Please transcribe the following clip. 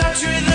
touch with